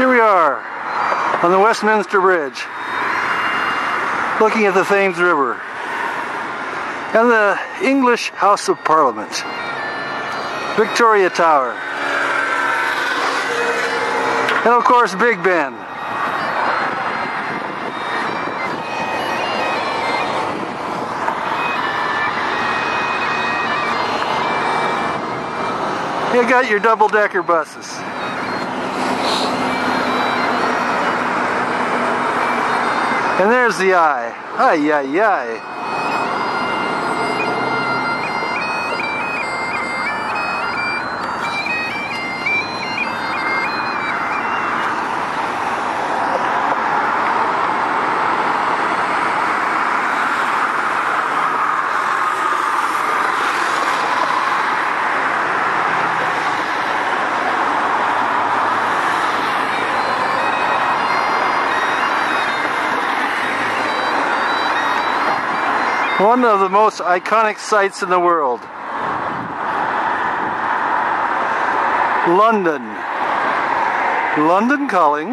Here we are on the Westminster Bridge, looking at the Thames River and the English House of Parliament, Victoria Tower, and of course Big Ben. You got your double-decker buses. And there's the eye. Ay, ay, ay. One of the most iconic sights in the world. London. London calling.